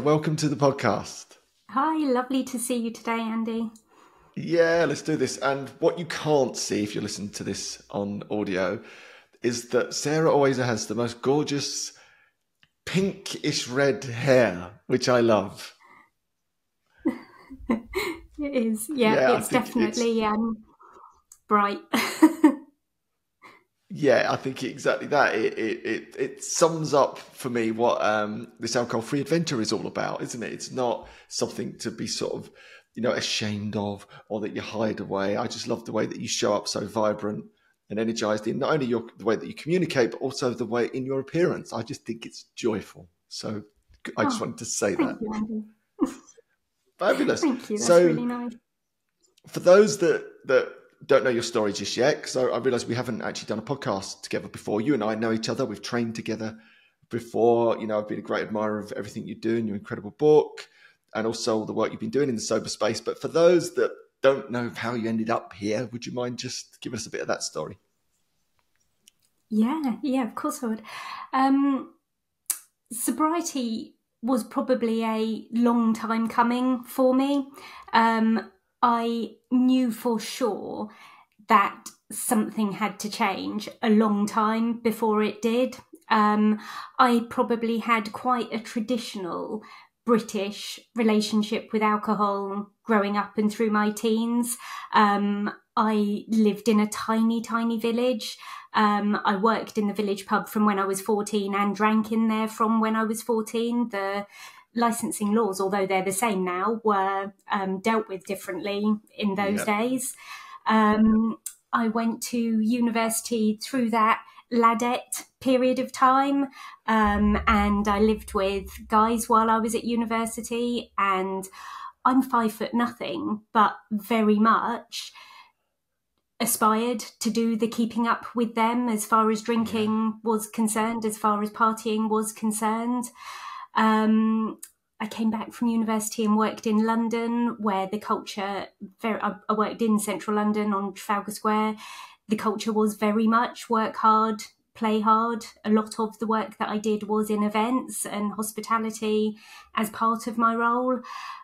Welcome to the podcast. Hi, lovely to see you today, Andy. Yeah, let's do this. And what you can't see if you listen to this on audio is that Sarah always has the most gorgeous pinkish red hair, which I love. it is, yeah, yeah it's definitely it's... Um, bright. Yeah, I think exactly that. It, it it it sums up for me what um, this alcohol-free adventure is all about, isn't it? It's not something to be sort of you know ashamed of or that you hide away. I just love the way that you show up so vibrant and energized in not only your the way that you communicate, but also the way in your appearance. I just think it's joyful. So I just oh, wanted to say that. You, Fabulous. Thank you. That's so, really nice. For those that that don't know your story just yet because I, I realise we haven't actually done a podcast together before. You and I know each other. We've trained together before. You know, I've been a great admirer of everything you do in your incredible book and also the work you've been doing in the sober space. But for those that don't know how you ended up here, would you mind just giving us a bit of that story? Yeah, yeah, of course I would. Um, sobriety was probably a long time coming for me. Um, I knew for sure that something had to change a long time before it did. Um, I probably had quite a traditional British relationship with alcohol growing up and through my teens. Um, I lived in a tiny, tiny village. Um, I worked in the village pub from when I was 14 and drank in there from when I was 14. The licensing laws, although they're the same now, were um, dealt with differently in those yep. days. Um, I went to university through that ladette period of time, um, and I lived with guys while I was at university. And I'm five foot nothing, but very much aspired to do the keeping up with them as far as drinking yeah. was concerned, as far as partying was concerned. Um, I came back from university and worked in London, where the culture. I worked in central London on Trafalgar Square. The culture was very much work hard, play hard. A lot of the work that I did was in events and hospitality as part of my role.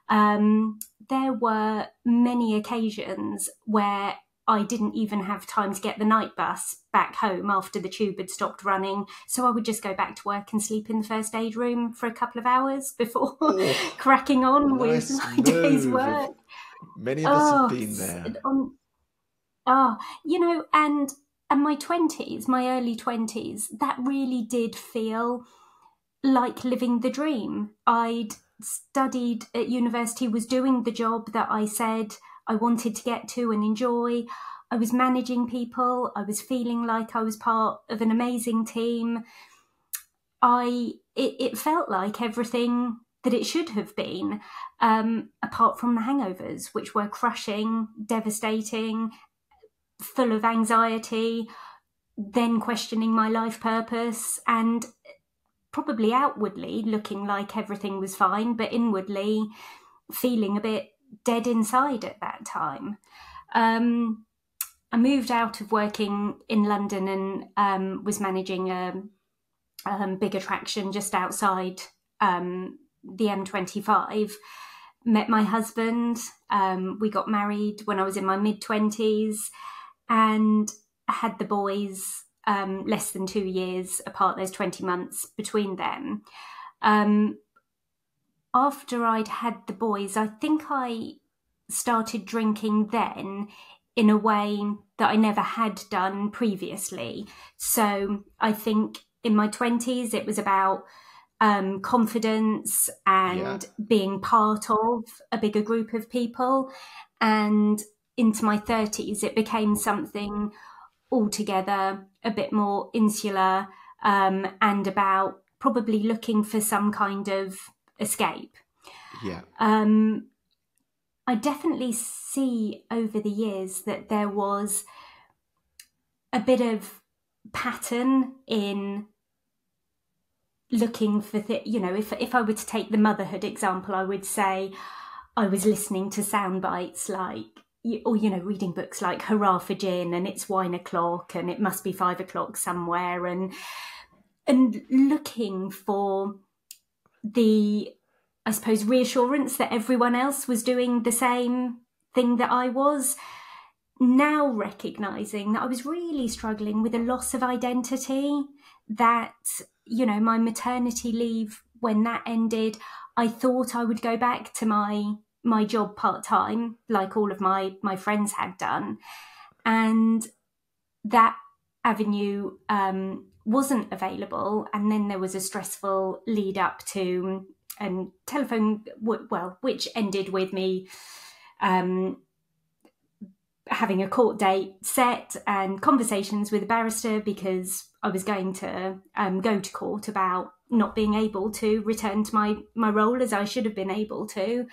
Um, there were many occasions where I didn't even have time to get the night bus back home after the tube had stopped running. So I would just go back to work and sleep in the first aid room for a couple of hours before oh, cracking on nice with my move. day's work. Many of us oh, have been there. Oh, you know, and and my twenties, my early twenties, that really did feel like living the dream. I'd studied at university, was doing the job that I said I wanted to get to and enjoy. I was managing people. I was feeling like I was part of an amazing team. I it, it felt like everything that it should have been, um, apart from the hangovers, which were crushing, devastating, full of anxiety, then questioning my life purpose, and probably outwardly looking like everything was fine, but inwardly feeling a bit dead inside at that time. Um, I moved out of working in London and um, was managing a, um, big attraction just outside um, the M25. Met my husband. Um, we got married when I was in my mid 20s and had the boys less than two years apart, there's 20 months between them. Um, after I'd had the boys, I think I started drinking then in a way that I never had done previously. So I think in my 20s, it was about um, confidence and yeah. being part of a bigger group of people. And into my 30s, it became something altogether a bit more insular um, and about probably looking for some kind of escape. Yeah. Um, I definitely see over the years that there was a bit of pattern in looking for the, you know if if I were to take the motherhood example I would say I was listening to sound bites like or you know reading books like hurrah for gin and it's wine o'clock and it must be five o'clock somewhere and and looking for the I suppose, reassurance that everyone else was doing the same thing that I was. Now recognizing that I was really struggling with a loss of identity, that, you know, my maternity leave, when that ended, I thought I would go back to my my job part time, like all of my my friends had done, and that avenue um, wasn't available. And then there was a stressful lead up to and telephone, well, which ended with me um, having a court date set and conversations with a barrister because I was going to um, go to court about not being able to return to my my role as I should have been able to.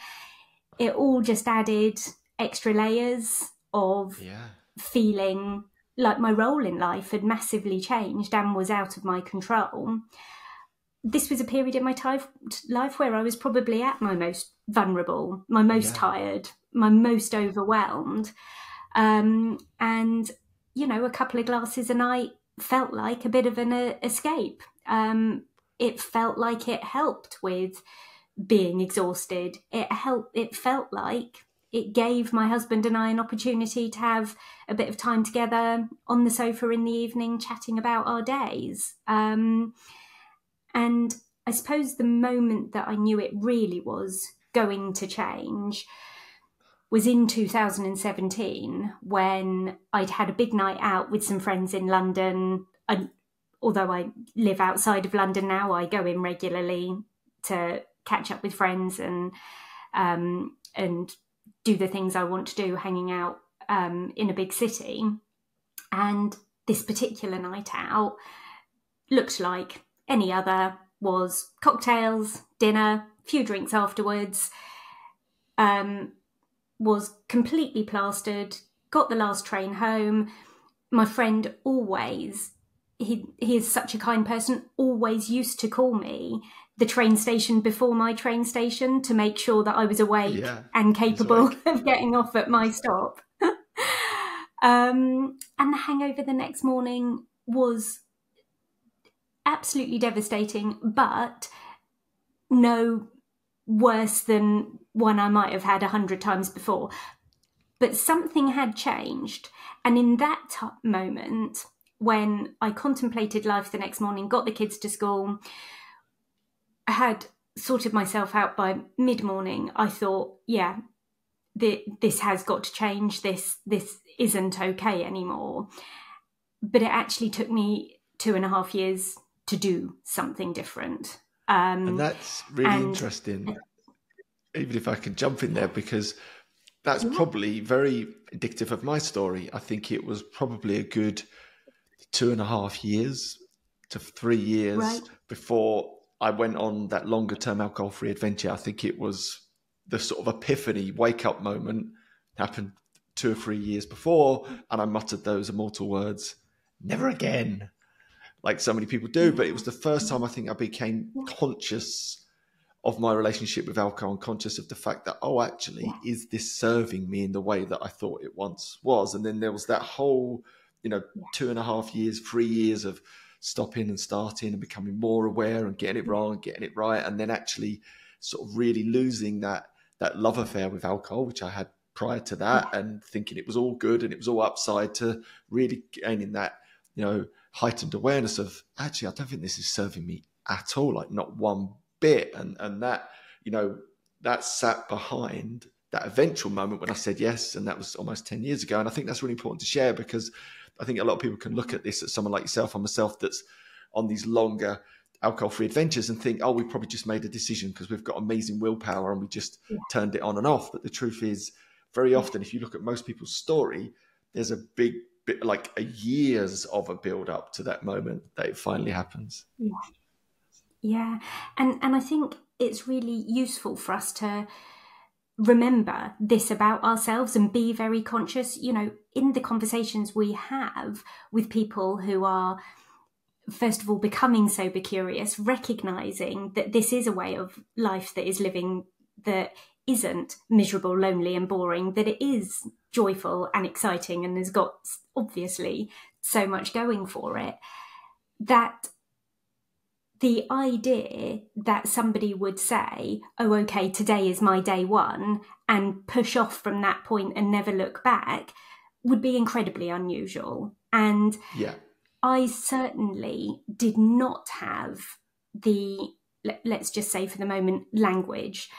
It all just added extra layers of yeah. feeling like my role in life had massively changed and was out of my control this was a period in my life where I was probably at my most vulnerable, my most yeah. tired, my most overwhelmed. Um, and, you know, a couple of glasses a night felt like a bit of an uh, escape. Um, it felt like it helped with being exhausted. It helped, it felt like it gave my husband and I an opportunity to have a bit of time together on the sofa in the evening, chatting about our days. Um, and I suppose the moment that I knew it really was going to change was in 2017 when I'd had a big night out with some friends in London. Although I live outside of London now, I go in regularly to catch up with friends and um, and do the things I want to do, hanging out um, in a big city. And this particular night out looked like any other was cocktails, dinner, few drinks afterwards. Um, was completely plastered. Got the last train home. My friend always he he is such a kind person. Always used to call me the train station before my train station to make sure that I was awake yeah, and capable of getting off at my stop. um, and the hangover the next morning was absolutely devastating, but no worse than one I might have had a hundred times before. But something had changed. And in that t- moment, when I contemplated life the next morning, got the kids to school, had sorted myself out by mid morning, I thought, yeah, this has got to change. This this isn't okay anymore. But it actually took me two and a half years to do something different. Um, and that's really and, interesting. Even if I can jump in there, because that's yeah. probably very indicative of my story. I think it was probably a good two and a half years to three years right. before I went on that longer term alcohol free adventure. I think it was the sort of epiphany wake up moment happened two or three years before, and I muttered those immortal words, never again like so many people do. But it was the first time I think I became conscious of my relationship with alcohol and conscious of the fact that, oh, actually, is this serving me in the way that I thought it once was? And then there was that whole, you know, two and a half years, three years of stopping and starting and becoming more aware and getting it wrong and getting it right. And then actually sort of really losing that that love affair with alcohol, which I had prior to that, and thinking it was all good and it was all upside to really gaining that, you know, heightened awareness of actually, I don't think this is serving me at all, like not one bit. And and that, you know, that sat behind that eventual moment when I said yes, and that was almost 10 years ago. And I think that's really important to share because I think a lot of people can look at this as someone like yourself, or myself, that's on these longer alcohol free adventures and think, oh, we probably just made a decision because we've got amazing willpower and we just yeah. turned it on and off. But the truth is, very often, if you look at most people's story, there's a big bit like a years of a build up to that moment that it finally happens. Yeah. Yeah. And and I think it's really useful for us to remember this about ourselves and be very conscious, you know, in the conversations we have with people who are first of all becoming sober curious, recognizing that this is a way of life that is living that isn't miserable, lonely, and boring, that it is joyful and exciting and has got obviously so much going for it, that the idea that somebody would say, oh, okay, today is my day one, and push off from that point and never look back would be incredibly unusual. And yeah. I certainly did not have the, let's just say for the moment, language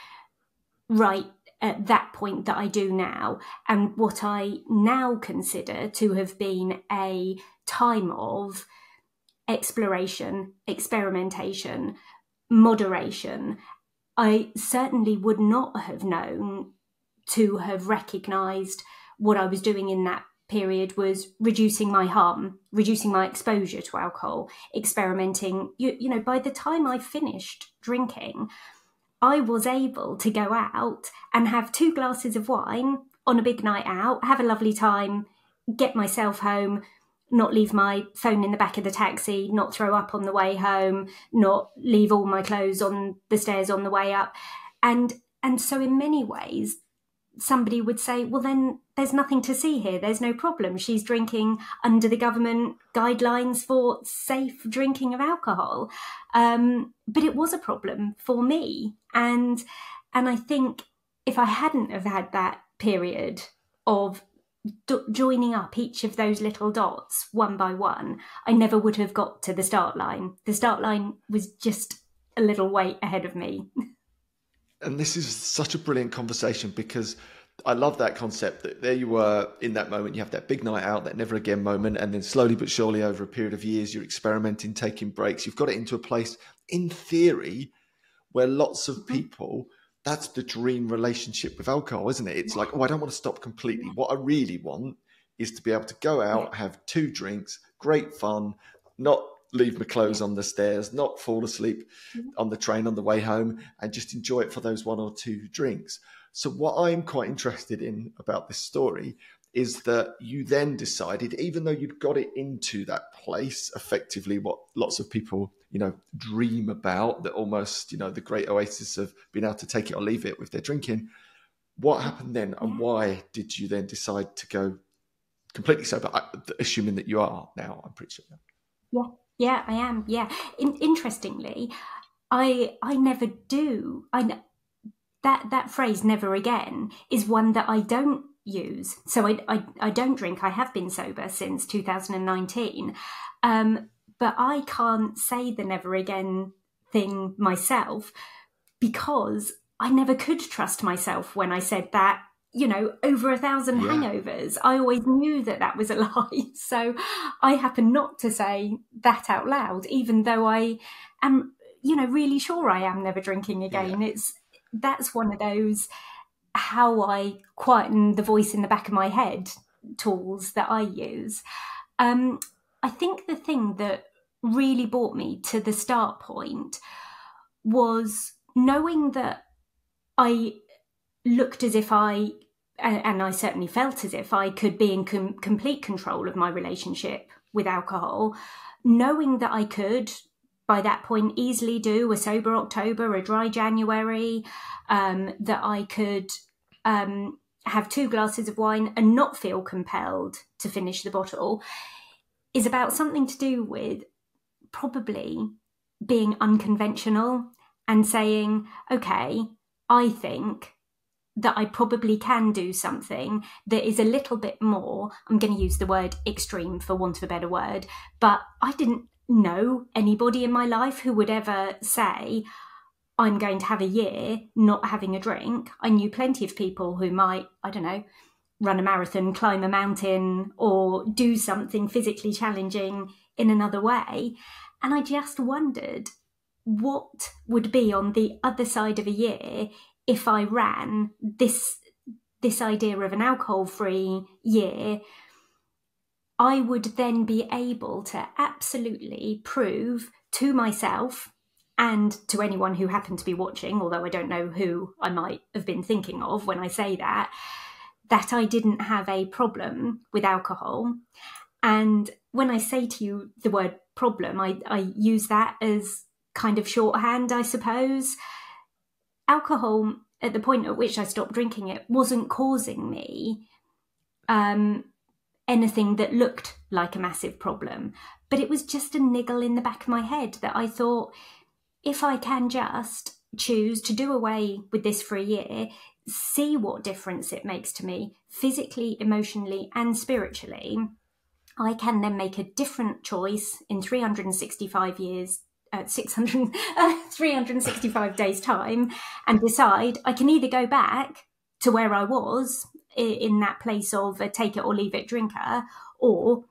right at that point that I do now, and what I now consider to have been a time of exploration, experimentation, moderation, I certainly would not have known to have recognized what I was doing in that period was reducing my harm, reducing my exposure to alcohol, experimenting. You, you know, by the time I finished drinking, I was able to go out and have two glasses of wine on a big night out, have a lovely time, get myself home, not leave my phone in the back of the taxi, not throw up on the way home, not leave all my clothes on the stairs on the way up. And and so in many ways somebody would say, well, then there's nothing to see here. There's no problem. She's drinking under the government guidelines for safe drinking of alcohol. Um, but it was a problem for me. And, and I think if I hadn't have had that period of joining up each of those little dots one by one, I never would have got to the start line. The start line was just a little way ahead of me. and this is such a brilliant conversation because I love that concept that there you were in that moment, you have that big night out, that never again moment, and then slowly but surely over a period of years, you're experimenting, taking breaks. You've got it into a place, in theory, where lots of mm-hmm. That's the dream relationship with alcohol, isn't it? It's like, oh, I don't want to stop completely. What I really want is to be able to go out, have two drinks, great fun, not leave my clothes on the stairs, not fall asleep mm-hmm. on the train on the way home, and just enjoy it for those one or two drinks. So, what I'm quite interested in about this story is that you then decided, even though you'd got it into that place, effectively what lots of people, you know, dream about, that almost, you know, the great oasis of being able to take it or leave it with their drinking. What happened then, and why did you then decide to go completely sober? Assuming that you are now, I'm pretty sure. Yeah. Yeah, I am. Yeah. In- interestingly, I I never do. I that that phrase "never again" is one that I don't use. So I I, I don't drink. I have been sober since 2019, um, but I can't say the "never again" thing myself because I never could trust myself when I said that you know, over a thousand yeah. hangovers. I always knew that that was a lie. So I happen not to say that out loud, even though I am, you know, really sure I am never drinking again. Yeah. It's that's one of those how I quieten the voice in the back of my head tools that I use. Um, I think the thing that really brought me to the start point was knowing that I looked as if I, and I certainly felt as if I could be in com- complete control of my relationship with alcohol, knowing that I could by that point easily do a sober October, a dry January, um, that I could um, have two glasses of wine and not feel compelled to finish the bottle is about something to do with probably being unconventional and saying, okay, I think that I probably can do something that is a little bit more, I'm going to use the word extreme for want of a better word, but I didn't know anybody in my life who would ever say, I'm going to have a year not having a drink. I knew plenty of people who might, I don't know, run a marathon, climb a mountain, or do something physically challenging in another way. And I just wondered what would be on the other side of a year if I ran this this idea of an alcohol free year, I would then be able to absolutely prove to myself and to anyone who happened to be watching, although I don't know who I might have been thinking of when I say that, that I didn't have a problem with alcohol. And when I say to you the word problem, I, I use that as kind of shorthand, I suppose alcohol at the point at which I stopped drinking it wasn't causing me um, anything that looked like a massive problem. But it was just a niggle in the back of my head that I thought, if I can just choose to do away with this for a year, see what difference it makes to me physically, emotionally, and spiritually, I can then make a different choice in 365 years. Uh, 600, uh, 365 days time and decide I can either go back to where I was in that place of a take it or leave it drinker, or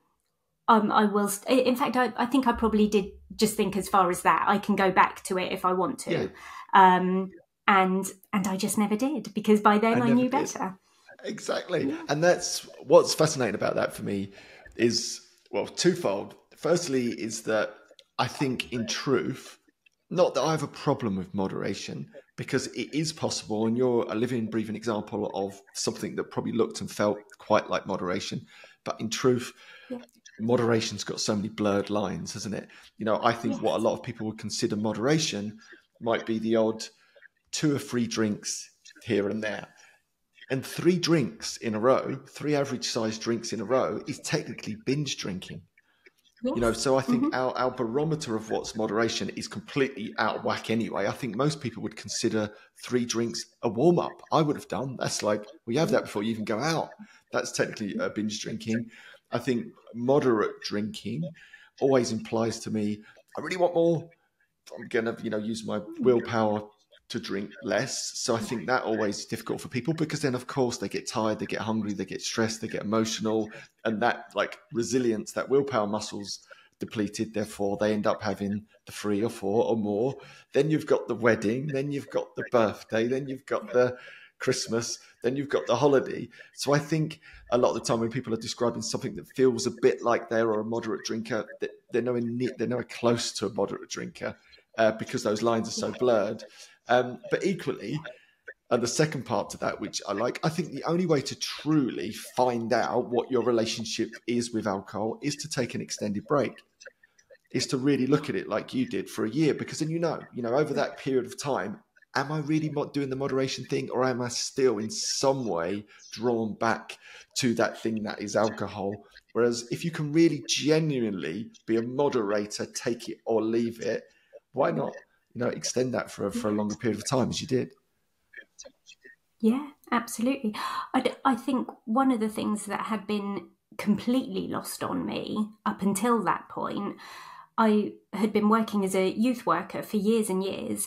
um, I will. St- in fact, I, I, think I probably did just think as far as that. I can go back to it if I want to, yeah. um, and and I just never did because by then I, I knew did. better. Exactly, yeah. and that's what's fascinating about that for me is well twofold. Firstly, is that I think in truth, not that I have a problem with moderation, because it is possible, and you're a living, breathing example of something that probably looked and felt quite like moderation. But in truth, yeah. moderation's got so many blurred lines, hasn't it? You know, I think what a lot of people would consider moderation might be the odd two or three drinks here and there. And three drinks in a row, three average sized drinks in a row, is technically binge drinking. You know, so I think mm-hmm. our, our barometer of what's moderation is completely out of whack anyway. I think most people would consider three drinks a warm up. I would have done. That's like, we have that before you even go out. That's technically uh, binge drinking. I think moderate drinking always implies to me, I really want more. I'm going to, you know, use my willpower to drink less. So I think that always is difficult for people because then, of course, they get tired, they get hungry, they get stressed, they get emotional, and that like resilience, that willpower muscles depleted. Therefore, they end up having the three or four or more. Then you've got the wedding, then you've got the birthday, then you've got the Christmas, then you've got the holiday. So I think a lot of the time when people are describing something that feels a bit like they're a moderate drinker, they're nowhere near, they're nowhere close to a moderate drinker uh, because those lines are so blurred. Um, but equally, and the second part to that, which I like, I think the only way to truly find out what your relationship is with alcohol is to take an extended break, is to really look at it like you did for a year, because then you know, you know, over that period of time, am I really not doing the moderation thing, or am I still in some way drawn back to that thing that is alcohol? Whereas if you can really genuinely be a moderator, take it or leave it, why not? You know extend that for for a longer period of time as you did. Yeah absolutely. I, I think one of the things that had been completely lost on me up until that point i had been working as a youth worker for years and years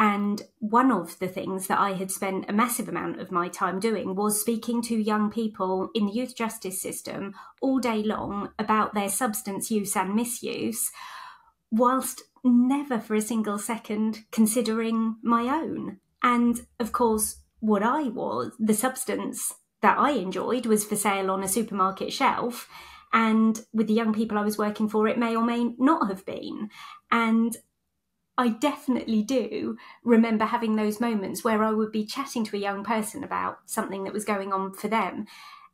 and one of the things that I had spent a massive amount of my time doing was speaking to young people in the youth justice system all day long about their substance use and misuse, whilst never for a single second considering my own. And of course, what I was, the substance that I enjoyed was for sale on a supermarket shelf. And with the young people I was working for, it may or may not have been. And I definitely do remember having those moments where I would be chatting to a young person about something that was going on for them.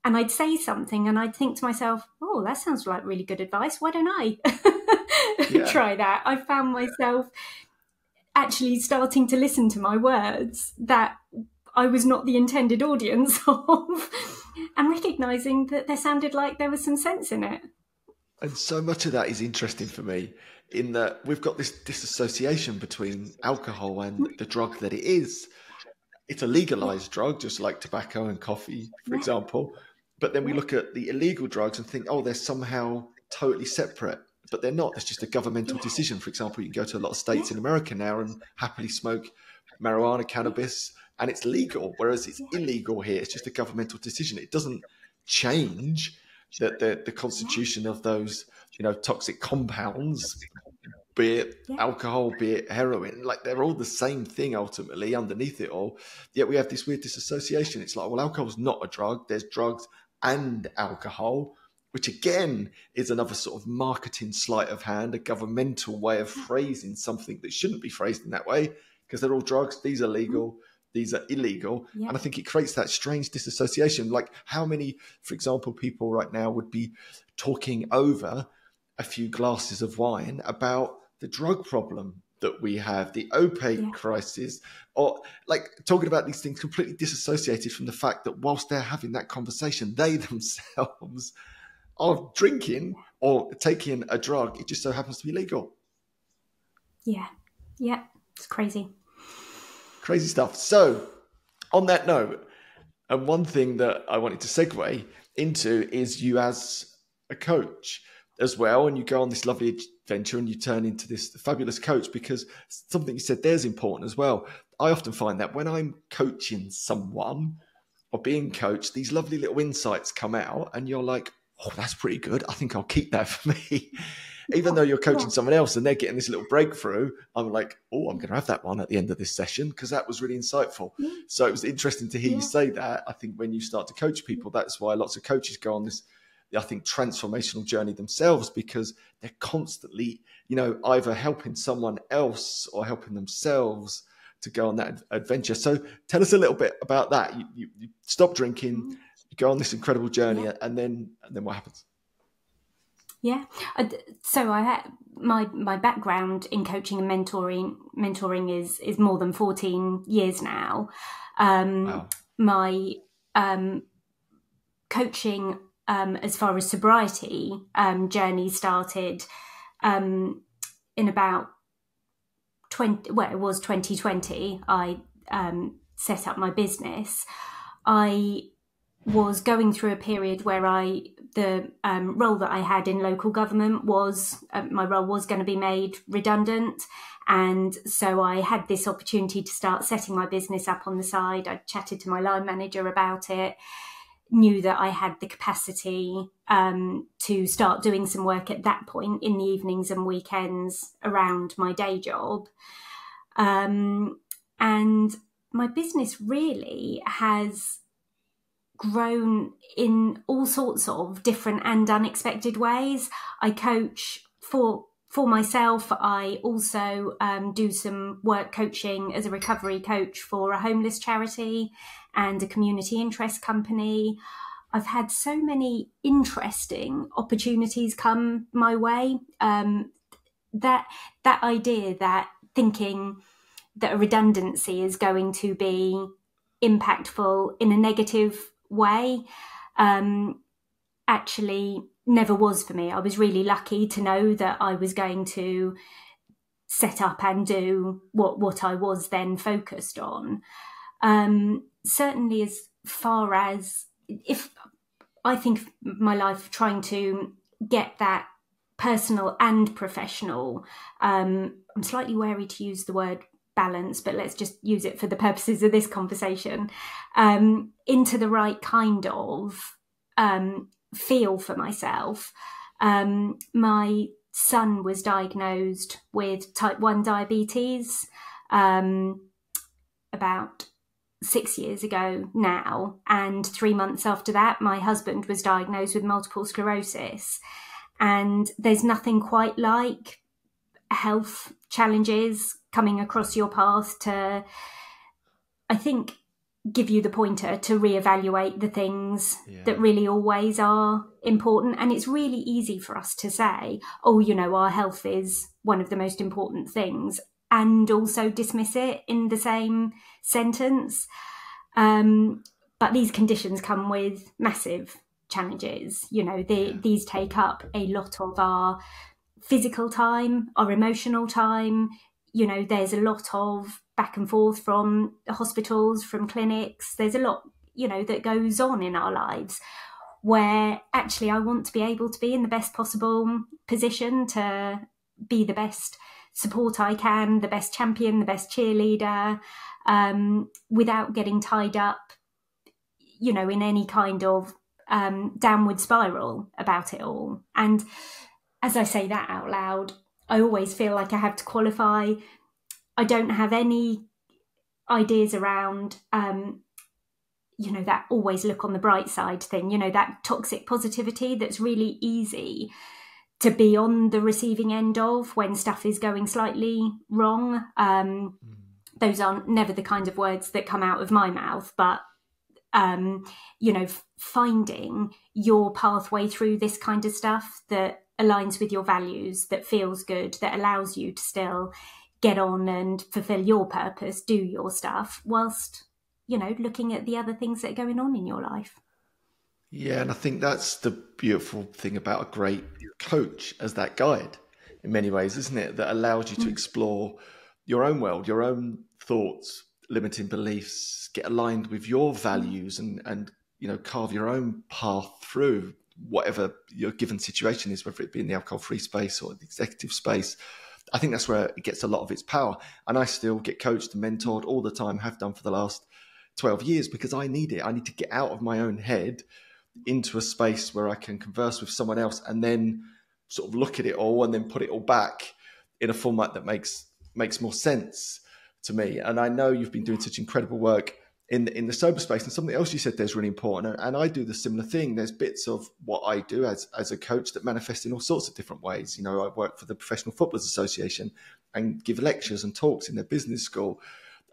And I'd say something and I'd think to myself, oh, that sounds like really good advice. Why don't I? yeah. try that. I found myself actually starting to listen to my words that I was not the intended audience of, and recognizing that there sounded like there was some sense in it. And so much of that is interesting for me in that we've got this disassociation between alcohol and mm. the drug that it is. It's a legalized drug, just like tobacco and coffee, for example. But then we look at the illegal drugs and think, oh, they're somehow totally separate but they're not. It's just a governmental decision. For example, you can go to a lot of states in America now and happily smoke marijuana, cannabis, and it's legal, whereas it's illegal here. It's just a governmental decision. It doesn't change the, the, the constitution of those, you know, toxic compounds, be it alcohol, be it heroin. Like they're all the same thing ultimately underneath it all. Yet we have this weird disassociation. It's like, well, alcohol's not a drug. There's drugs and alcohol which again is another sort of marketing sleight of hand, a governmental way of hmm. phrasing something that shouldn't be phrased in that way because they're all drugs. These are hmm. legal, these are illegal. Yeah. And I think it creates that strange disassociation. Like, how many, for example, people right now would be talking over a few glasses of wine about the drug problem that we have, the opioid yeah. crisis, or like talking about these things completely disassociated from the fact that whilst they're having that conversation, they themselves of drinking or taking a drug. It just so happens to be legal. Yeah. Yeah. It's crazy. Crazy stuff. So, on that note, and one thing that I wanted to segue into is you as a coach as well, and you go on this lovely adventure and you turn into this fabulous coach because something you said there's important as well. I often find that when I'm coaching someone or being coached, these lovely little insights come out, and you're like, oh, that's pretty good. I think I'll keep that for me. Even though you're coaching someone else and they're getting this little breakthrough, I'm like, oh, I'm going to have that one at the end of this session because that was really insightful. So it was interesting to hear yeah. you say that. I think when you start to coach people, that's why lots of coaches go on this, I think, transformational journey themselves because they're constantly, you know, either helping someone else or helping themselves to go on that adventure. So tell us a little bit about that. You, you, you stop drinking, mm-hmm. You go on this incredible journey, yeah. and then and then what happens? Yeah. So I had my my background in coaching and mentoring. Mentoring is is more than fourteen years now. Um, wow. My um, coaching um, as far as sobriety um, journey started um, in about 20 well it was 2020 i um, set up my business i was going through a period where i the um, role that i had in local government was uh, my role was going to be made redundant and so i had this opportunity to start setting my business up on the side i chatted to my line manager about it knew that I had the capacity um, to start doing some work at that point in the evenings and weekends around my day job. Um, and my business really has grown in all sorts of different and unexpected ways. I coach for for myself. I also um, do some work coaching as a recovery coach for a homeless charity and a community interest company. I've had so many interesting opportunities come my way. Um, that that idea that thinking that a redundancy is going to be impactful in a negative way um, actually never was for me. I was really lucky to know that I was going to set up and do what what I was then focused on. Um, certainly, as far as if I think my life trying to get that personal and professional. Um, I'm slightly wary to use the word balance, but let's just use it for the purposes of this conversation, um, into the right kind of um, feel for myself. Um, my son was diagnosed with type 1 diabetes um, about six years ago now. And three months after that, my husband was diagnosed with multiple sclerosis. And there's nothing quite like health challenges coming across your path to, I think, give you the pointer to reevaluate the things yeah. that really always are important. And it's really easy for us to say, oh, you know, our health is one of the most important things, and also dismiss it in the same sentence. Um, but these conditions come with massive challenges. You know, they, yeah. these take up a lot of our physical time, our emotional time. You know, there's a lot of back and forth from hospitals, from clinics. There's a lot, you know, that goes on in our lives where actually I want to be able to be in the best possible position to be the best support I can, the best champion, the best cheerleader, um, without getting tied up, you know, in any kind of um, downward spiral about it all. And as I say that out loud, I always feel like I have to qualify. I don't have any ideas around, um, you know, that always look on the bright side thing, you know, that toxic positivity that's really easy to be on the receiving end of when stuff is going slightly wrong. Um, mm. Those aren't never the kind of words that come out of my mouth, but um, you know, finding your pathway through this kind of stuff that aligns with your values, that feels good, that allows you to still get on and fulfill your purpose, do your stuff, whilst, you know, looking at the other things that are going on in your life. Yeah, and I think that's the beautiful thing about a great coach as that guide in many ways, isn't it? That allows you to mm. explore your own world, your own thoughts, limiting beliefs, get aligned with your values and and you know, carve your own path through whatever your given situation is, whether it be in the alcohol free space or the executive space. I think that's where it gets a lot of its power. And I still get coached and mentored all the time, have done for the last 12 years because I need it. I need to get out of my own head into a space where I can converse with someone else and then sort of look at it all and then put it all back in a format that makes makes more sense to me. And I know you've been doing such incredible work in the, in the sober space. And something else you said there's really important, and, and, I do the similar thing. There's bits of what I do as as a coach that manifest in all sorts of different ways. You know, I work for the Professional Footballers Association and give lectures and talks in their business school.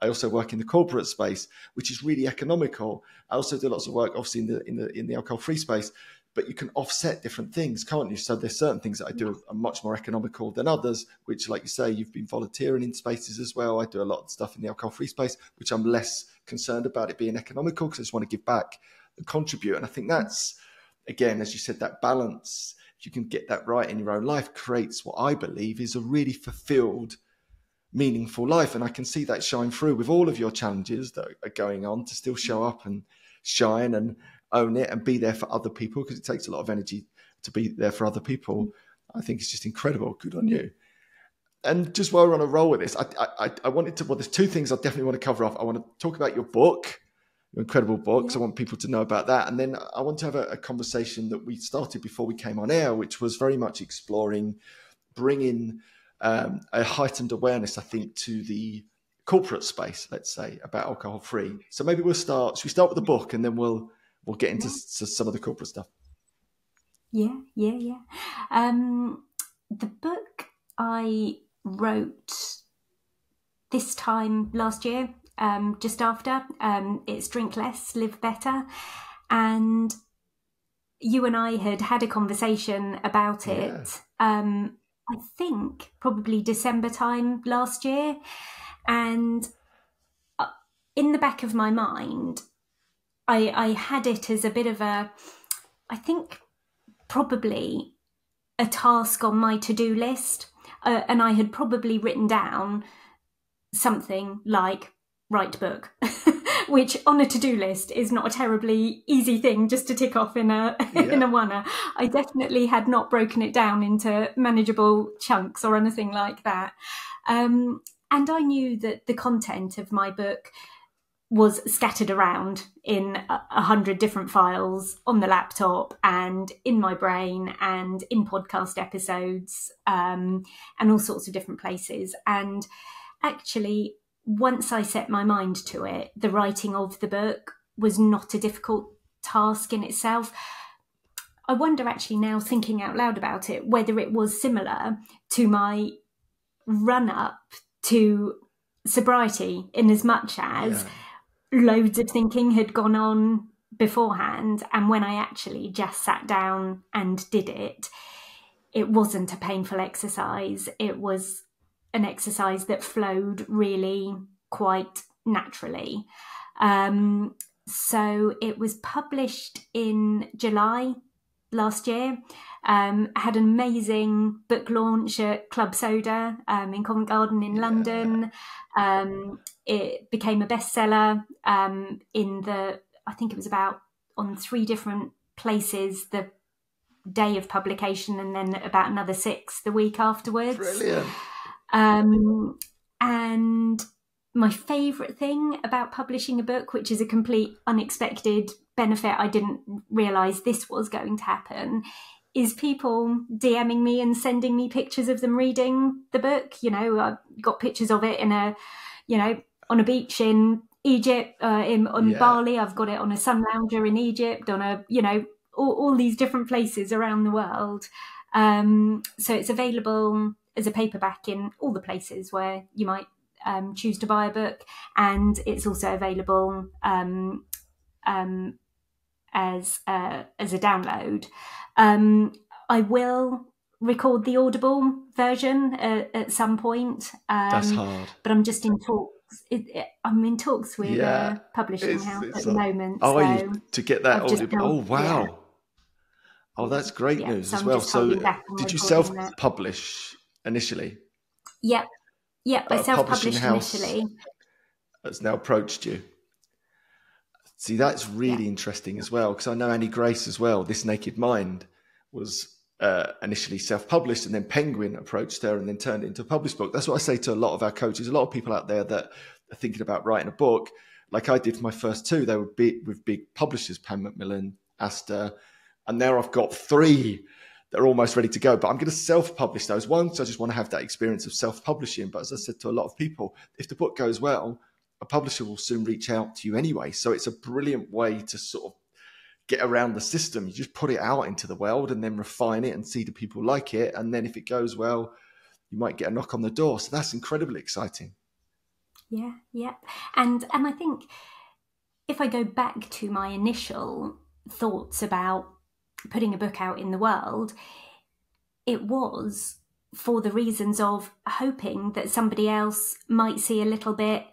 I also work in the corporate space, which is really economical. I also do lots of work, obviously, in the in the in the alcohol free space. But you can offset different things, can't you? So there's certain things that I do are much more economical than others, which, like you say, you've been volunteering in spaces as well. I do a lot of stuff in the alcohol free space, which I'm less concerned about it being economical because I just want to give back and contribute. And I think that's, again, as you said, that balance, if you can get that right in your own life, creates what I believe is a really fulfilled, meaningful life. And I can see that shine through with all of your challenges that are going on to still show up and shine and own it and be there for other people because it takes a lot of energy to be there for other people. I think it's just incredible. Good on you and just while we're on a roll with this, I, I, I wanted to. Well, there's two things I definitely want to cover off. I want to talk about your book, your incredible book. Yeah. I want people to know about that, and then I want to have a, a, conversation that we started before we came on air, which was very much exploring bringing um, a heightened awareness, I think, to the corporate space. Let's say about alcohol free. So maybe we'll start. Should we start with the book, and then we'll we'll get into yeah. some of the corporate stuff. Yeah, yeah, yeah. Um, the book I wrote this time last year, um, just after. Um, it's Drink Less, Live Better. And you and I had had a conversation about it, yeah. um, I think probably December time last year. And uh, in the back of my mind, I, I had it as a bit of a, I think probably a task on my to do list uh, and I had probably written down something like write book, which on a to-do list is not a terribly easy thing just to tick off in a yeah. in a oneer. I definitely had not broken it down into manageable chunks or anything like that. Um, and I knew that the content of my book was scattered around in a hundred different files on the laptop and in my brain and in podcast episodes um, and all sorts of different places. And actually, once I set my mind to it, the writing of the book was not a difficult task in itself. I wonder actually now, thinking out loud about it, whether it was similar to my run up to sobriety in as much as. Yeah loads of thinking had gone on beforehand. And when I actually just sat down and did it, it wasn't a painful exercise. It was an exercise that flowed really quite naturally. Um, so it was published in July last year. Um, had an amazing book launch at Club Soda um, in Covent Garden in London. Um, it became a bestseller um, in the, I think it was about on three different places the day of publication, and then about another six the week afterwards. Brilliant. Um, and my favourite thing about publishing a book, which is a complete unexpected benefit I didn't realise this was going to happen, is people DMing me and sending me pictures of them reading the book. You know, I've got pictures of it in a, you know, on a beach in Egypt, uh, in on yeah. Bali. I've got it on a sun lounger in Egypt, on a, you know, all, all these different places around the world. Um, so it's available as a paperback in all the places where you might um, choose to buy a book, and it's also available um, um, as uh, as a download. Um, I will record the Audible version uh, at some point. Um, That's hard. But I'm just in talks It, it, I'm in talks with yeah, a publishing it's, house it's at the moment. Oh, so you, to get that audio. oh, wow. Yeah. Oh, that's great yeah, news so as well. So, did you self-publish initially? Yep. Yep. I self-published initially. Has now approached you. See, that's really yeah. interesting as well because I know Annie Grace as well. This Naked Mind was uh, initially self-published, and then Penguin approached her and then turned it into a published book. That's what I say to a lot of our coaches. A lot of people out there that are thinking about writing a book, like I did for my first two. They were big, with big publishers, Pan Macmillan, Aster, and now I've got three that are almost ready to go. But I'm going to self-publish those. One, so I just want to have that experience of self-publishing. But as I said to a lot of people, if the book goes well, a publisher will soon reach out to you anyway. So it's a brilliant way to sort of get around the system. You just put it out into the world and then refine it and see do people like it. And then if it goes well, you might get a knock on the door. So that's incredibly exciting. Yeah, yeah. And and I think if I go back to my initial thoughts about putting a book out in the world, it was for the reasons of hoping that somebody else might see a little bit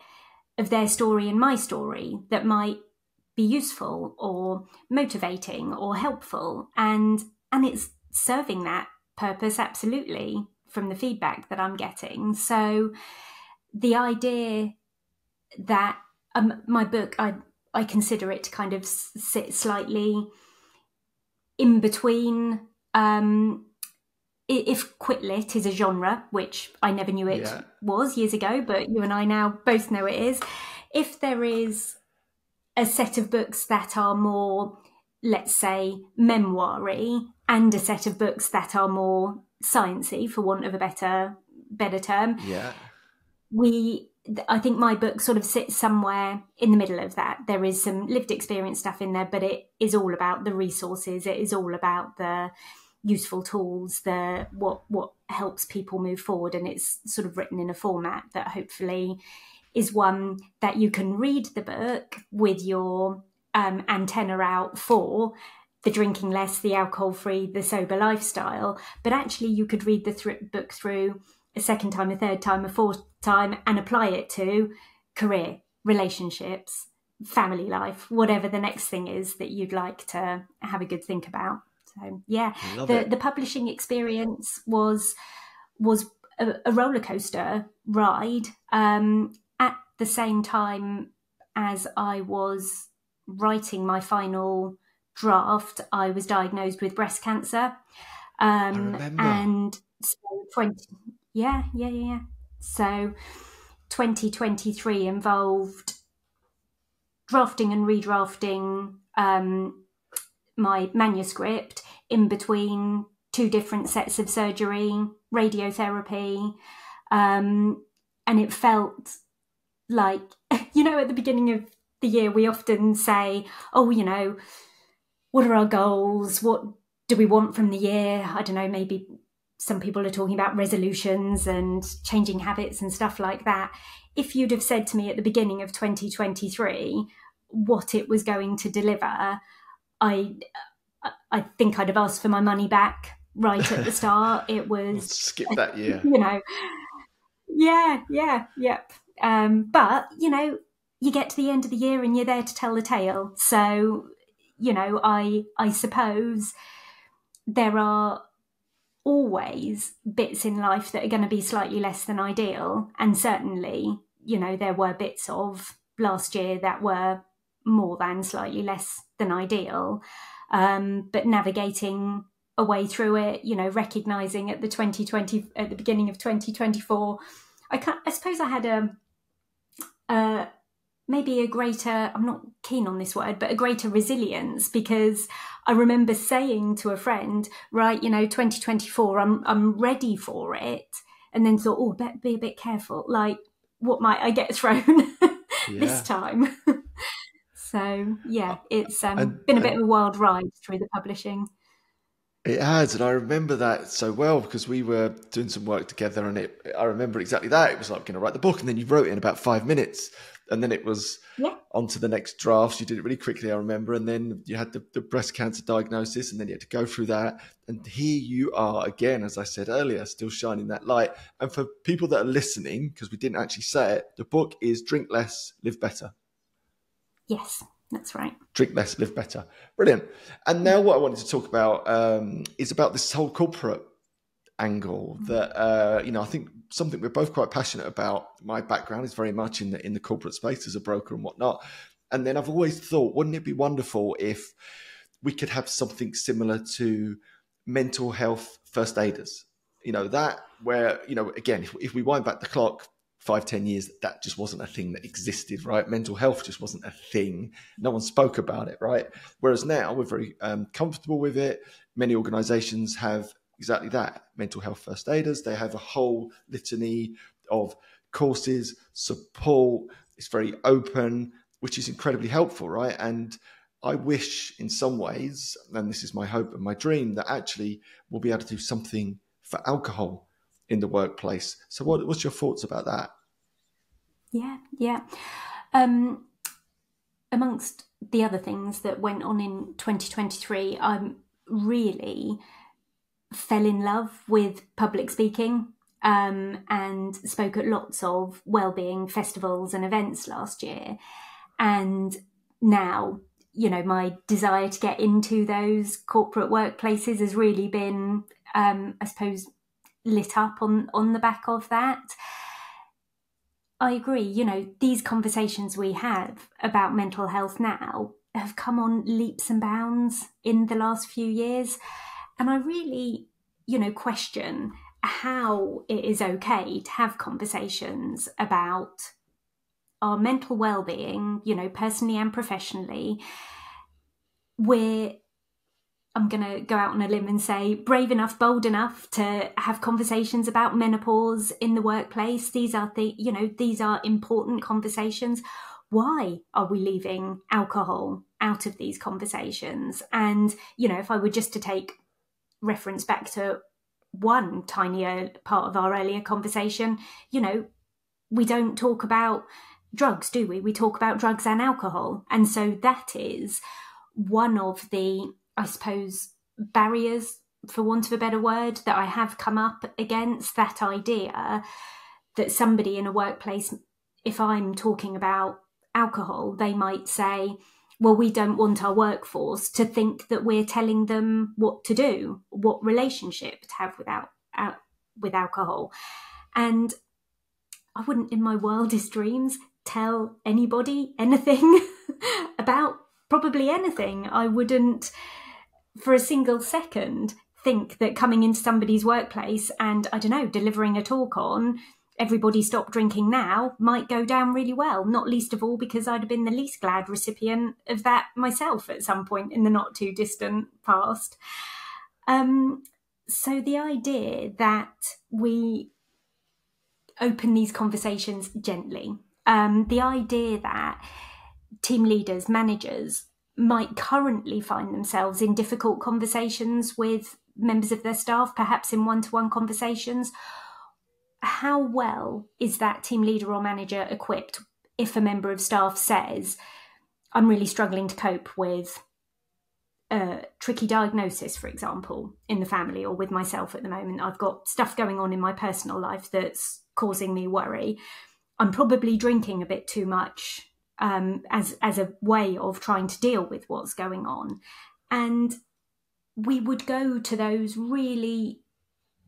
of their story and my story that might be useful or motivating or helpful. And and it's serving that purpose absolutely from the feedback that I'm getting. So the idea that um, my book I I consider it to kind of sit slightly in between um, if quitlit is a genre, which I never knew it yeah. was years ago, but you and I now both know it is, if there is a set of books that are more, let's say, memoiry, and a set of books that are more sciencey, for want of a better better term, yeah, we I think my book sort of sits somewhere in the middle of that. There is some lived experience stuff in there, but it is all about the resources. It is all about the useful tools, the what what helps people move forward, and it's sort of written in a format that hopefully is one that you can read the book with your um, antenna out for the drinking less, the alcohol free, the sober lifestyle. But actually, you could read the th- book through a second time, a third time, a fourth time, and apply it to career, relationships, family life, whatever the next thing is that you'd like to have a good think about. So yeah, the it. the publishing experience was was a, a roller coaster ride. Um, at the same time as I was writing my final draft, I was diagnosed with breast cancer. Um, and so 20, yeah, yeah, yeah, yeah. So 2023 involved drafting and redrafting um, my manuscript in between two different sets of surgery, radiotherapy, um, and it felt like you know at the beginning of the year we often say, "Oh, you know, what are our goals? What do we want from the year?" I don't know, maybe some people are talking about resolutions and changing habits and stuff like that. If you'd have said to me at the beginning of 2023 what it was going to deliver, I I think I'd have asked for my money back right at the start. It was skip that year, you know. Yeah, yeah, yep. Um, but you know, you get to the end of the year and you're there to tell the tale. So, you know, I I suppose there are always bits in life that are going to be slightly less than ideal, and certainly, you know, there were bits of last year that were more than slightly less than ideal. Um, but navigating a way through it, you know, recognizing at the 2020 at the beginning of 2024, I I suppose I had a, a maybe a greater I'm not keen on this word, but a greater resilience because I remember saying to a friend, right, you know, 2024, I'm I'm ready for it, and then thought, oh, be, be a bit careful, like what might I get thrown this time? So yeah, it's um, and, been a bit of a wild ride through the publishing. It has, and I remember that so well because we were doing some work together, and it. I remember exactly that. It was like going to write the book, and then you wrote it in about five minutes, and then it was yeah. on to the next drafts. You did it really quickly, I remember, and then you had the, the breast cancer diagnosis, and then you had to go through that. And here you are again, as I said earlier, still shining that light. And for people that are listening, because we didn't actually say it, the book is Drink Less, Live Better. Yes, that's right. Drink less, live better. Brilliant. And now, what I wanted to talk about um, is about this whole corporate angle mm-hmm. that uh, you know I think something we're both quite passionate about. My background is very much in the in the corporate space as a broker and whatnot. And then I've always thought, wouldn't it be wonderful if we could have something similar to mental health first aiders? You know that where you know again, if, if we wind back the clock five ten years, that just wasn't a thing that existed, right? Mental health just wasn't a thing. No one spoke about it, right? Whereas now we're very um, comfortable with it. Many organisations have exactly that mental health first aiders. They have a whole litany of courses, support. It's very open, which is incredibly helpful, right? And I wish, in some ways, and this is my hope and my dream, that actually we'll be able to do something for alcohol in the workplace. So, what, what's your thoughts about that? Yeah, yeah. Um, amongst the other things that went on in 2023, I'm really fell in love with public speaking um, and spoke at lots of well-being festivals and events last year and now you know my desire to get into those corporate workplaces has really been um, i suppose lit up on on the back of that i agree you know these conversations we have about mental health now have come on leaps and bounds in the last few years and I really, you know, question how it is okay to have conversations about our mental well-being, you know, personally and professionally. We're I'm going to go out on a limb and say brave enough, bold enough to have conversations about menopause in the workplace. These are the, you know, these are important conversations. Why are we leaving alcohol out of these conversations? And, you know, if I were just to take reference back to one tinier part of our earlier conversation, you know, we don't talk about drugs, do we? We talk about drugs and alcohol. And so that is one of the, I suppose, barriers, for want of a better word, that I have come up against that idea that somebody in a workplace, if I'm talking about alcohol, they might say, well, we don't want our workforce to think that we're telling them what to do, what relationship to have without with alcohol, and I wouldn't, in my wildest dreams, tell anybody anything about probably anything. I wouldn't, for a single second, think that coming into somebody's workplace and I don't know, delivering a talk on everybody stop drinking now might go down really well, not least of all because I'd have been the least glad recipient of that myself at some point in the not too distant past. Um, so the idea that we open these conversations gently, um, the idea that team leaders, managers might currently find themselves in difficult conversations with members of their staff, perhaps in one to one conversations how well is that team leader or manager equipped if a member of staff says, I'm really struggling to cope with a tricky diagnosis, for example, in the family or with myself at the moment. I've got stuff going on in my personal life that's causing me worry. I'm probably drinking a bit too much um, as as a way of trying to deal with what's going on, and we would go to those really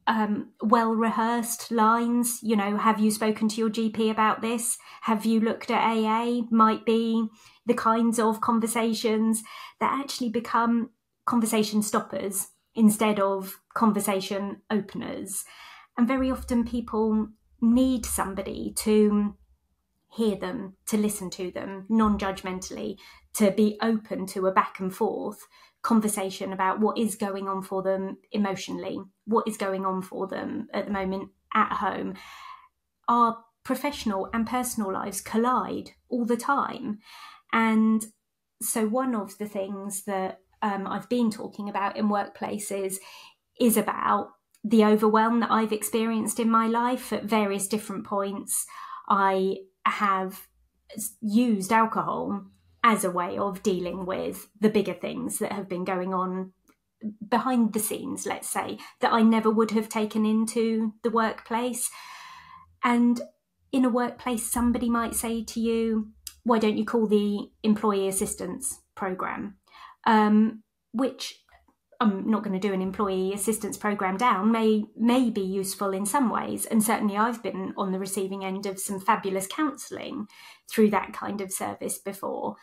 um, well rehearsed lines. You know, have you spoken to your GP about this? Have you looked at AA? Might be the kinds of conversations that actually become conversation stoppers instead of conversation openers. And very often people need somebody to hear them, to listen to them non judgmentally, to be open to a back and forth conversation about what is going on for them emotionally, what is going on for them at the moment at home. Our professional and personal lives collide all the time. And so, one of the things that um, I've been talking about in workplaces is about the overwhelm that I've experienced in my life at various different points. I have used alcohol as a way of dealing with the bigger things that have been going on behind the scenes, let's say, that I never would have taken into the workplace. And in a workplace, somebody might say to you, why don't you call the employee assistance program? Um, which I'm not going to do an employee assistance program down may may be useful in some ways, and certainly I've been on the receiving end of some fabulous counselling through that kind of service before.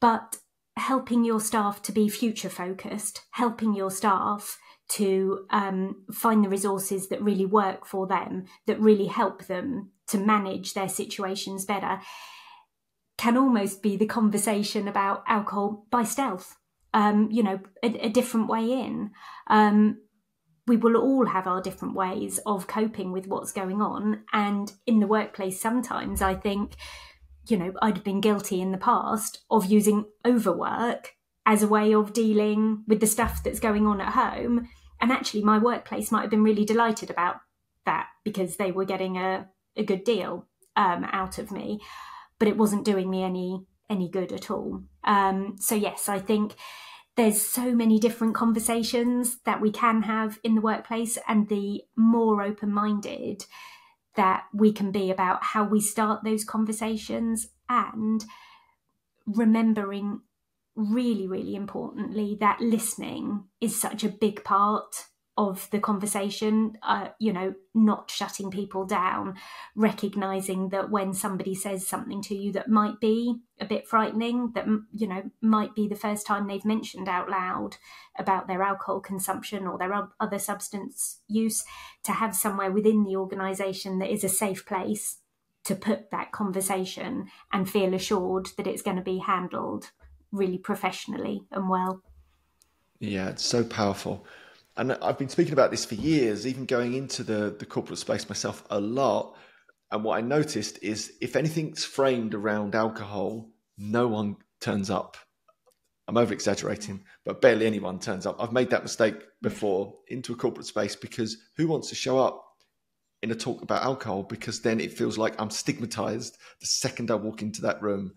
But helping your staff to be future focused, helping your staff to um, find the resources that really work for them, that really help them to manage their situations better, can almost be the conversation about alcohol by stealth. Um, you know, a, a, different way in. Um, we will all have our different ways of coping with what's going on. And in the workplace, sometimes I think you know, I'd been guilty in the past of using overwork as a way of dealing with the stuff that's going on at home. And actually, my workplace might have been really delighted about that because they were getting a, a good deal um, out of me, but it wasn't doing me any any good at all. Um, so yes, I think there's so many different conversations that we can have in the workplace, and the more open minded that we can be about how we start those conversations and remembering really, really importantly that listening is such a big part of the conversation, uh, you know, not shutting people down, recognizing that when somebody says something to you that might be a bit frightening, that, you know, might be the first time they've mentioned out loud about their alcohol consumption or their other substance use, to have somewhere within the organization that is a safe place to put that conversation and feel assured that it's going to be handled really professionally and well. Yeah, it's so powerful and I've been speaking about this for years, even going into the, the corporate space myself a lot. And what I noticed is if anything's framed around alcohol, no one turns up. I'm over exaggerating, but barely anyone turns up. I've made that mistake before into a corporate space because who wants to show up in a talk about alcohol? Because then it feels like I'm stigmatized the second I walk into that room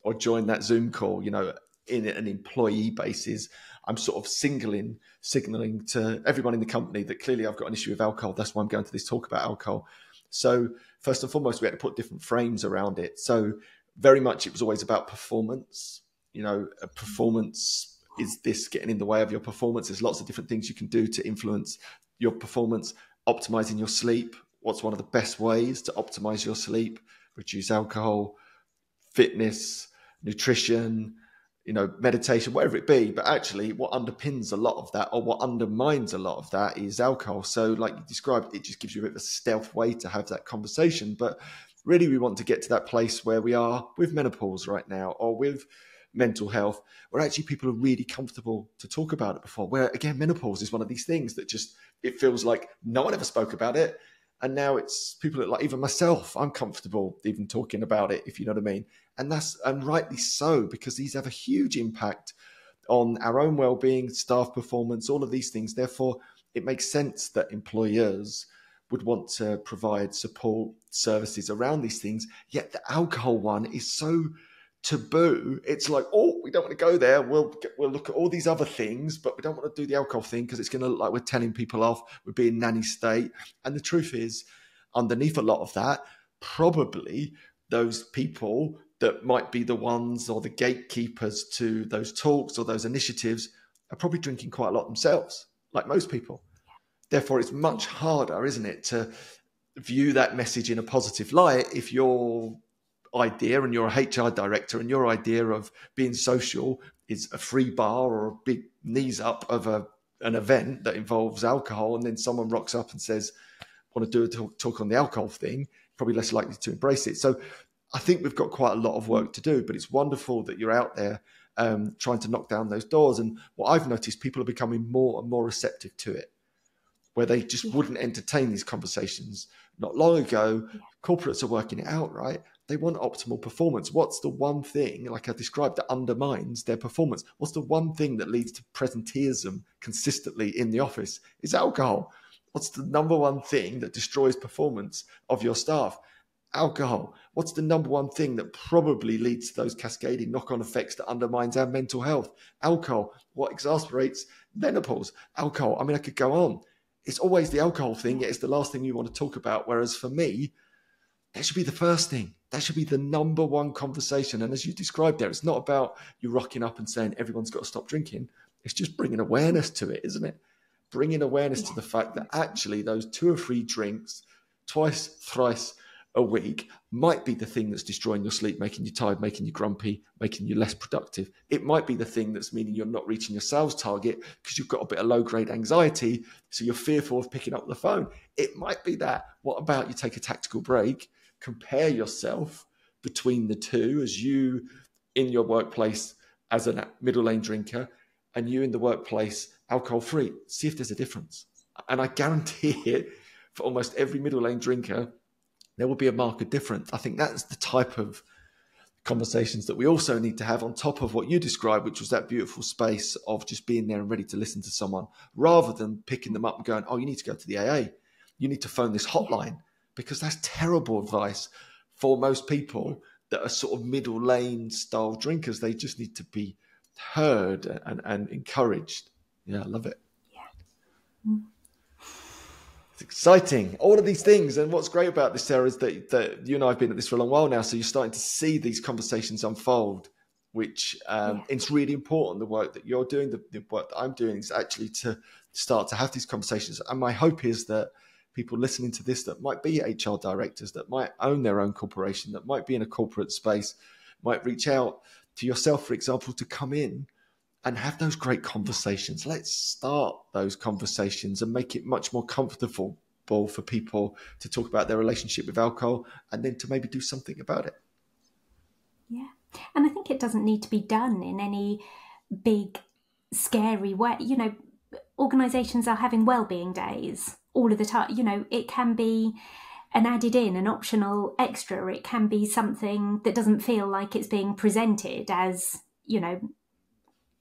or join that Zoom call, you know, in an employee basis. I'm sort of singling, signaling to everyone in the company that clearly I've got an issue with alcohol. That's why I'm going to this talk about alcohol. So first and foremost, we had to put different frames around it. So very much it was always about performance. You know, performance is this getting in the way of your performance. There's lots of different things you can do to influence your performance. Optimizing your sleep. What's one of the best ways to optimize your sleep? Reduce alcohol, fitness, nutrition, you know, meditation, whatever it be. But actually, what underpins a lot of that, or what undermines a lot of that, is alcohol. So, like you described, it just gives you a bit of a stealth way to have that conversation. But really, we want to get to that place where we are with menopause right now, or with mental health, where actually people are really comfortable to talk about it before. Where again, menopause is one of these things that just it feels like no one ever spoke about it. And now it's people that like even myself, I'm comfortable even talking about it, if you know what I mean and that's and rightly so because these have a huge impact on our own well-being staff performance all of these things. Therefore it makes sense that employers would want to provide support services around these things. Yet the alcohol one is so taboo. It's like oh we don't want to go there. We'll we'll look at all these other things but we don't want to do the alcohol thing because it's going to look like we're telling people off. We're being nanny state. And the truth is underneath a lot of that probably those people that might be the ones or the gatekeepers to those talks or those initiatives are probably drinking quite a lot themselves, like most people. Therefore, it's much harder, isn't it, to view that message in a positive light if your idea and you're a HR director and your idea of being social is a free bar or a big knees up of a an event that involves alcohol, and then someone rocks up and says, "Want to do a talk, talk on the alcohol thing?" Probably less likely to embrace it. So I think we've got quite a lot of work to do, but it's wonderful that you're out there um, trying to knock down those doors. And what I've noticed, people are becoming more and more receptive to it, where they just wouldn't entertain these conversations. Not long ago, corporates are working it out, right? They want optimal performance. What's the one thing, like I described, that undermines their performance? What's the one thing that leads to presenteeism consistently in the office? Is alcohol. What's the number one thing that destroys performance of your staff? Alcohol. What's the number one thing that probably leads to those cascading knock on effects that undermines our mental health? Alcohol. What exasperates menopause? Alcohol. I mean, I could go on. It's always the alcohol thing, yet it's the last thing you want to talk about. Whereas for me, that should be the first thing. That should be the number one conversation. And as you described there, it's not about you rocking up and saying everyone's got to stop drinking. It's just bringing awareness to it, isn't it? Bringing awareness to the fact that actually those two or three drinks, twice, thrice a week, might be the thing that's destroying your sleep, making you tired, making you grumpy, making you less productive. It might be the thing that's meaning you're not reaching your sales target because you've got a bit of low grade anxiety. So you're fearful of picking up the phone. It might be that. What about you take a tactical break? compare yourself between the two as you in your workplace as a middle lane drinker and you in the workplace alcohol free. See if there's a difference. And I guarantee it for almost every middle lane drinker, there will be a marked difference. I think that's the type of conversations that we also need to have on top of what you described, which was that beautiful space of just being there and ready to listen to someone rather than picking them up and going, Oh, you need to go to the AA. You need to phone this hotline because that's terrible advice for most people that are sort of middle lane style drinkers. They just need to be heard and, and encouraged. Yeah, I love it. Yeah. It's exciting. All of these things. And what's great about this, Sarah, is that, that you and I have been at this for a long while now. So you're starting to see these conversations unfold, which um, yeah. it's really important. The work that you're doing, the, the work that I'm doing is actually to start to have these conversations. And my hope is that people listening to this that might be HR directors, that might own their own corporation, that might be in a corporate space, might reach out to yourself, for example, to come in and have those great conversations. Let's start those conversations and make it much more comfortable for people to talk about their relationship with alcohol and then to maybe do something about it. Yeah. And I think it doesn't need to be done in any big, scary way. You know, organisations are having well-being days all of the time. You know, it can be an added in, an optional extra. It can be something that doesn't feel like it's being presented as, you know,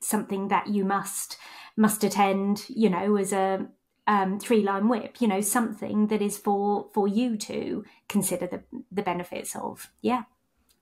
something that you must must attend, you know, as a um, three line whip, you know, something that is for for you to consider the the benefits of. Yeah.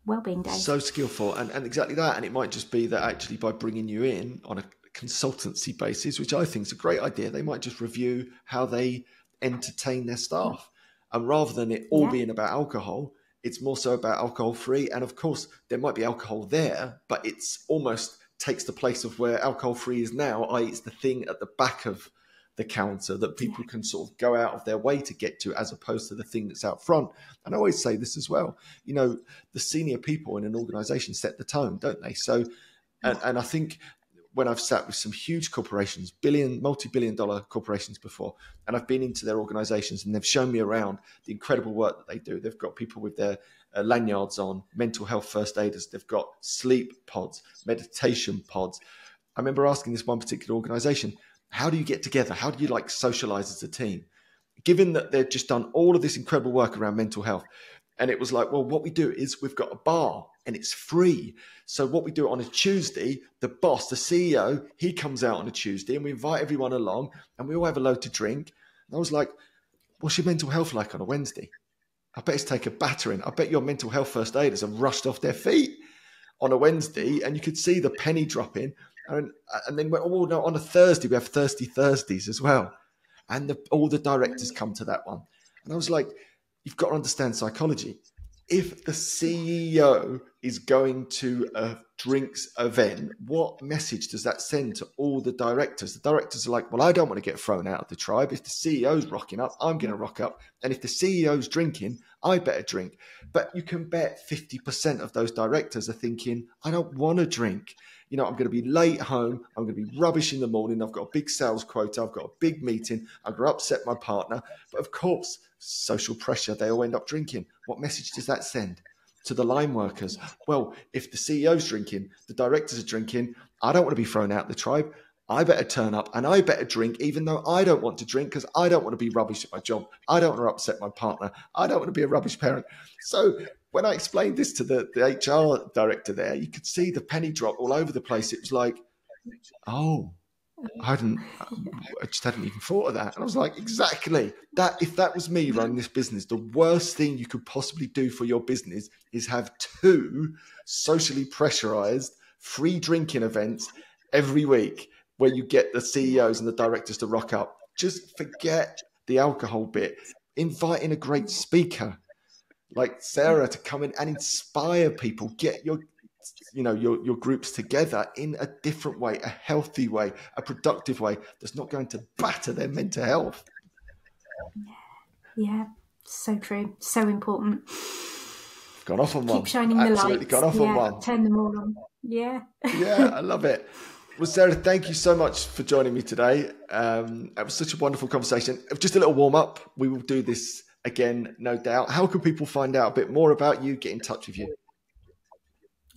Wellbeing day. So skillful, and, and exactly that. And it might just be that actually by bringing you in on a consultancy basis, which I think is a great idea, they might just review how they entertain their staff. And rather than it all yeah. being about alcohol, it's more so about alcohol free. And of course, there might be alcohol there, but it's almost takes the place of where alcohol free is now, i.e., it's the thing at the back of the counter that people can sort of go out of their way to get to as opposed to the thing that's out front. And I always say this as well. You know, the senior people in an organization set the tone, don't they? So, and, and I think when I've sat with some huge corporations, billion, multi-billion dollar corporations before, and I've been into their organizations and they've shown me around the incredible work that they do. They've got people with their uh, lanyards on, mental health first aiders. They've got sleep pods, meditation pods. I remember asking this one particular organization, how do you get together? How do you like socialize as a team? Given that they've just done all of this incredible work around mental health, and it was like, well, what we do is we've got a bar and it's free. So what we do on a Tuesday, the boss, the CEO, he comes out on a Tuesday and we invite everyone along and we all have a load to drink. And I was like, what's your mental health like on a Wednesday? I bet it's take a battering. I bet your mental health first aiders have rushed off their feet on a Wednesday and you could see the penny dropping. And, and then, oh no, on a Thursday, we have Thirsty Thursdays as well. And the, all the directors come to that one. And I was like, you've got to understand psychology. If the CEO is going to a drinks event, what message does that send to all the directors? The directors are like, well, I don't want to get thrown out of the tribe. If the CEO's rocking up, I'm going to rock up. And if the CEO's drinking, I better drink. But you can bet 50% of those directors are thinking, I don't want to drink. You know, I'm going to be late home. I'm going to be rubbish in the morning. I've got a big sales quota. I've got a big meeting. I'm going to upset my partner. But of course, social pressure, they all end up drinking. What message does that send? To the line workers. Well, if the CEO's drinking, the directors are drinking, I don't want to be thrown out the tribe. I better turn up and I better drink, even though I don't want to drink because I don't want to be rubbish at my job. I don't want to upset my partner. I don't want to be a rubbish parent. So when I explained this to the, the HR director there, you could see the penny drop all over the place. It was like, oh, I hadn't, I just hadn't even thought of that. And I was like, exactly that. If that was me running this business, the worst thing you could possibly do for your business is have two socially pressurized free drinking events every week where you get the CEOs and the directors to rock up. Just forget the alcohol bit. Inviting a great speaker like Sarah to come in and inspire people. Get your you know your your groups together in a different way, a healthy way, a productive way that's not going to batter their mental health. Yeah, so true, so important. Gone off on one. Keep shining the Absolutely lights. gone off yeah, on one. Turn them all on. Yeah. yeah, I love it. Well, Sarah, thank you so much for joining me today. Um, it was such a wonderful conversation. Just a little warm up. We will do this again, no doubt. How can people find out a bit more about you, get in touch with you?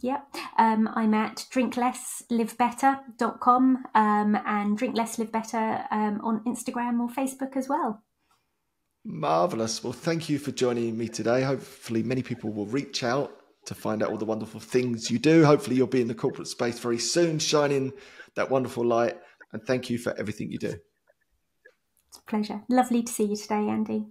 Yep. Um, I'm at drinklesslivebetter.com um, and Drink Less Live Better um, on Instagram or Facebook as well. Marvelous. Well, thank you for joining me today. Hopefully, many people will reach out to find out all the wonderful things you do. Hopefully, you'll be in the corporate space very soon, shining that wonderful light. And thank you for everything you do. It's a pleasure. Lovely to see you today, Andy.